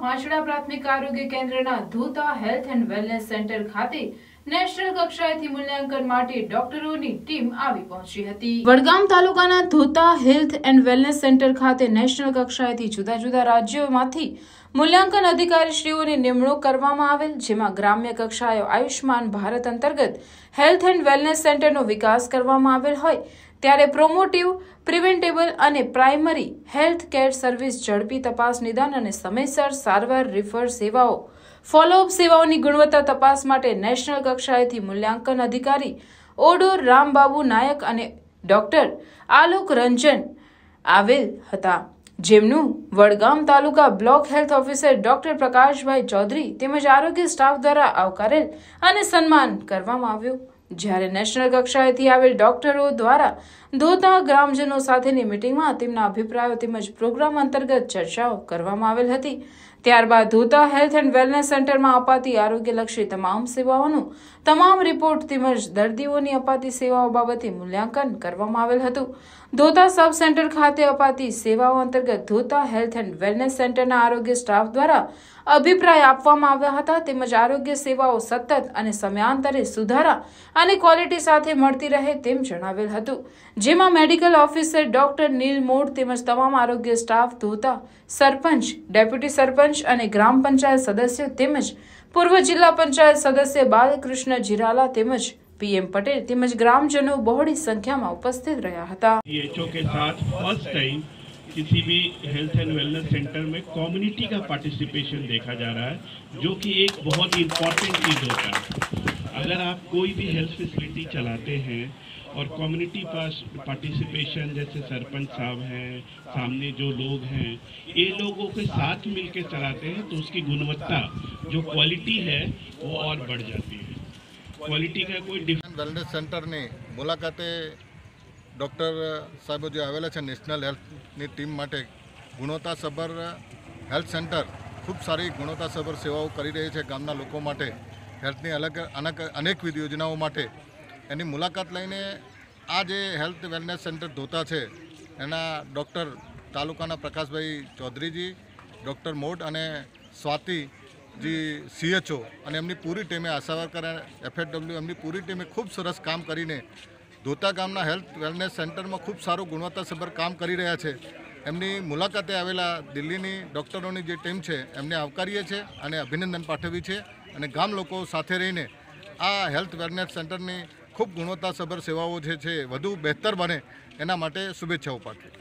વાંસડા પ્રાથમિક આરોગ્ય કેન્દ્રના Dhuta health and wellness centre ખાતે નેશનલ કક્ષાએથી મૂલ્યાંકન માટે જુદા જુદા રાજ્યોમાંથી મૂલ્યાંકન અધિકારીશ્રીઓની નિમણૂક કરવામાં આવેલ, જેમાં ગ્રામ્ય કક્ષાએ આયુષ્માન ભારત અંતર્ગત હેલ્થ એન્ડ વેલનેસ સેન્ટરનો વિકાસ કરવામાં આવેલ હોય ત્યારે પ્રોમોટિવ પ્રિવેન્ટેબલ અને પ્રાઇમરી હેલ્થ કેર સર્વિસ ઝડપી તપાસ નિદાન અને સમયસર સારવાર રિફર સેવાઓ. ફોલોઅપ સેવાઓની ગુણવત્તા તપાસ માટે નેશનલ કક્ષાએથી મૂલ્યાંકન અધિકારી ઓડોર રામબાબુ નાયક અને ડોક્ટર આલોક રંજન આવેલ હતા. જેમનું Vadgam taluka block health officer doctor Prakashbhai Chaudhary તેમજ આરોગ્ય સ્ટાફ દ્વારા આવકારેલ અને સન્માન કરવામાં આવ્યું. જ્યારે નેશનલ કક્ષાએથી આવેલ ડોક્ટરો દ્વારા ધોતા ગ્રામજનો સાથેની મિટિંગમાં તેમના અભિપ્રાયો તેમજ પ્રોગ્રામ અંતર્ગત ચર્ચાઓ કરવામાં આવેલ હતી. ત્યારબાદ ધોતા હેલ્થ એન્ડ વેલનેસ સેન્ટરમાં અપાતી આરોગ્યલક્ષી તમામ સેવાઓનું તમામ રિપોર્ટ તેમજ દર્દીઓની અપાતી સેવાઓ બાબતે મૂલ્યાંકન કરવામાં આવેલ હતું. ધોતા સબ સેન્ટર ખાતે અપાતી સેવાઓ અંતર્ગત ધોતા હેલ્થ એન્ડ વેલનેસ સેન્ટરના આરોગ્ય સ્ટાફ દ્વારા અભિપ્રાય આપવામાં આવ્યા હતા તેમજ આરોગ્ય સેવાઓ સતત અને સમયાંતરે સુધારા અને ક્વોલિટી સાથે મળતી રહે તેમ જણાવેલ હતું. જેમાં medical officer doctor Neel Mod તેમજ તમામ આરોગ્ય સ્ટાફ ધોતા સરપંચ, ડેપ્યુટી સરપંચ અને ગ્રામ પંચાયત સદસ્યો તેમજ પૂર્વ જિલ્લા પંચાયત સદસ્ય બાલકૃષ્ણ જીરાલા તેમજ પીએમ પટેલ તેમજ ગ્રામજનો બહોળી સંખ્યામાં ઉપસ્થિત રહ્યા હતા डीएचओ के साथ फर्स्ट टाइम किसी भी हेल्थ एंड वेलनेस सेंटर में कम्युनिटी का पार्टिसिपेशन देखा जा रहा है जो कि एक बहुत ही इम्पोर्टेंट चीज़ होता है अगर आप कोई भी हेल्थ फैसिलिटी चलाते हैं और कम्युनिटी पास पार्टिसिपेशन जैसे सरपंच साहब हैं सामने जो लोग हैं ये लोगों के साथ मिलकर चलाते हैं तो उसकी गुणवत्ता जो क्वालिटी है वो और बढ़ जाती है क्वालिटी का कोई डिफ એન્ડ વેલનેસ સેન્ટરની મુલાકાતે ડૉક્ટર સાહેબો જે આવેલા છે નેશનલ હેલ્થની ટીમ માટે ગુણવત્તાસભર હેલ્થ સેન્ટર ખૂબ સારી ગુણવત્તાસભર સેવાઓ કરી રહી છે ગામના લોકો માટે હેલ્થની અલગ અનેક અનેકવિધ યોજનાઓ માટે એની મુલાકાત લઈને આ જે હેલ્થ વેલનેસ સેન્ટર ધોતા છે, એના ડૉક્ટર તાલુકાના પ્રકાશભાઈ ચૌધરીજી, ડૉક્ટર મોટ અને સ્વાતિજી સીએચઓ અને એમની પૂરી ટીમે આશાવર્કર એફએડબલ્યુ એમની પૂરી ટીમે ખૂબ સરસ કામ કરીને ધોતા ગામના હેલ્થ વેલનેસ સેન્ટરમાં ખૂબ સારું ગુણવત્તાસભર કામ કરી રહ્યા છે. એમની મુલાકાતે આવેલા દિલ્હીની ડૉક્ટરોની જે ટીમ છે, એમને આવકારીએ છીએ અને અભિનંદન પાઠવી છે અને ગામ લોકો સાથે રહીને આ હેલ્થ વેલનેસ સેન્ટરની ખૂબ ગુણવત્તાસભર સેવાઓ જે છે વધુ બહેતર બને એના માટે શુભેચ્છાઓ પાઠવી.